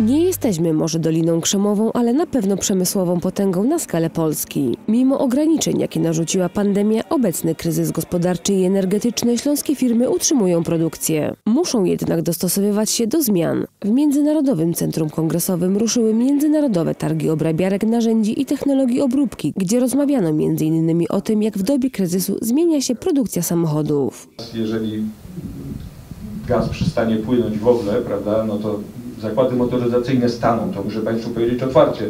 Nie jesteśmy może Doliną Krzemową, ale na pewno przemysłową potęgą na skalę Polski. Mimo ograniczeń, jakie narzuciła pandemia, obecny kryzys gospodarczy i energetyczny, śląskie firmy utrzymują produkcję. Muszą jednak dostosowywać się do zmian. W Międzynarodowym Centrum Kongresowym ruszyły międzynarodowe targi obrabiarek narzędzi i technologii obróbki, gdzie rozmawiano m.in. o tym, jak w dobie kryzysu zmienia się produkcja samochodów. Jeżeli gaz przestanie płynąć w ogóle, prawda, no to zakłady motoryzacyjne staną. To muszę Państwu powiedzieć otwarcie,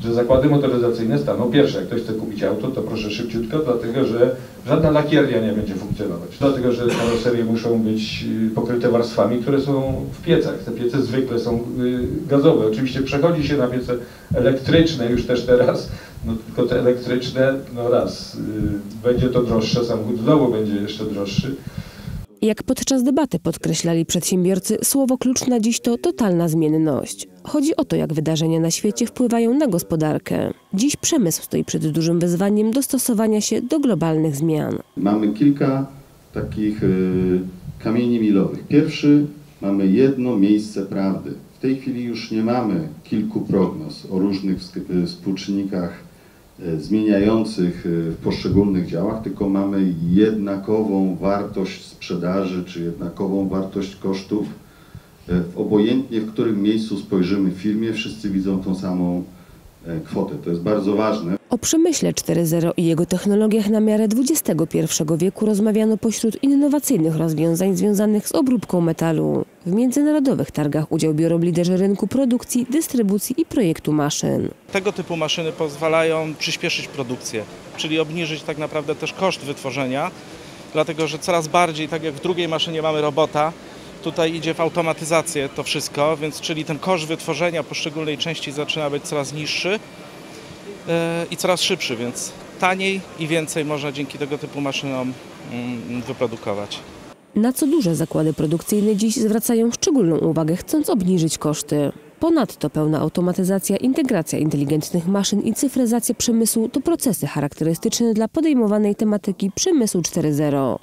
że zakłady motoryzacyjne staną. Pierwsze, jak ktoś chce kupić auto, to proszę szybciutko, dlatego że żadna lakiernia nie będzie funkcjonować. Dlatego, że karoserie muszą być y, pokryte warstwami, które są w piecach. Te piece zwykle są y, gazowe. Oczywiście przechodzi się na piece elektryczne już też teraz, no tylko te elektryczne, no raz, y, będzie to droższe, samochód znowu będzie jeszcze droższy. Jak podczas debaty podkreślali przedsiębiorcy, słowo klucz na dziś to totalna zmienność. Chodzi o to, jak wydarzenia na świecie wpływają na gospodarkę. Dziś przemysł stoi przed dużym wyzwaniem dostosowania się do globalnych zmian. Mamy kilka takich y, kamieni milowych. Pierwszy, mamy jedno miejsce prawdy. W tej chwili już nie mamy kilku prognoz o różnych y, współczynnikach zmieniających y, w poszczególnych działach, tylko mamy jednakową wartość sprzedaży, czy jednakową wartość kosztów. Y, Obojętnie w którym miejscu spojrzymy w firmie, wszyscy widzą tą samą kwotę. To jest bardzo ważne. O przemyśle 4.0 i jego technologiach na miarę XXI wieku rozmawiano pośród innowacyjnych rozwiązań związanych z obróbką metalu. W międzynarodowych targach udział biorą liderzy rynku produkcji, dystrybucji i projektu maszyn. Tego typu maszyny pozwalają przyspieszyć produkcję, czyli obniżyć tak naprawdę też koszt wytworzenia, dlatego że coraz bardziej, tak jak w drugiej maszynie mamy robota, tutaj idzie w automatyzację to wszystko, więc czyli ten koszt wytworzenia poszczególnej części zaczyna być coraz niższy yy, i coraz szybszy, więc taniej i więcej można dzięki tego typu maszynom mm, wyprodukować. Na co duże zakłady produkcyjne dziś zwracają szczególną uwagę, chcąc obniżyć koszty. Ponadto pełna automatyzacja, integracja inteligentnych maszyn i cyfryzacja przemysłu to procesy charakterystyczne dla podejmowanej tematyki przemysłu 4.0.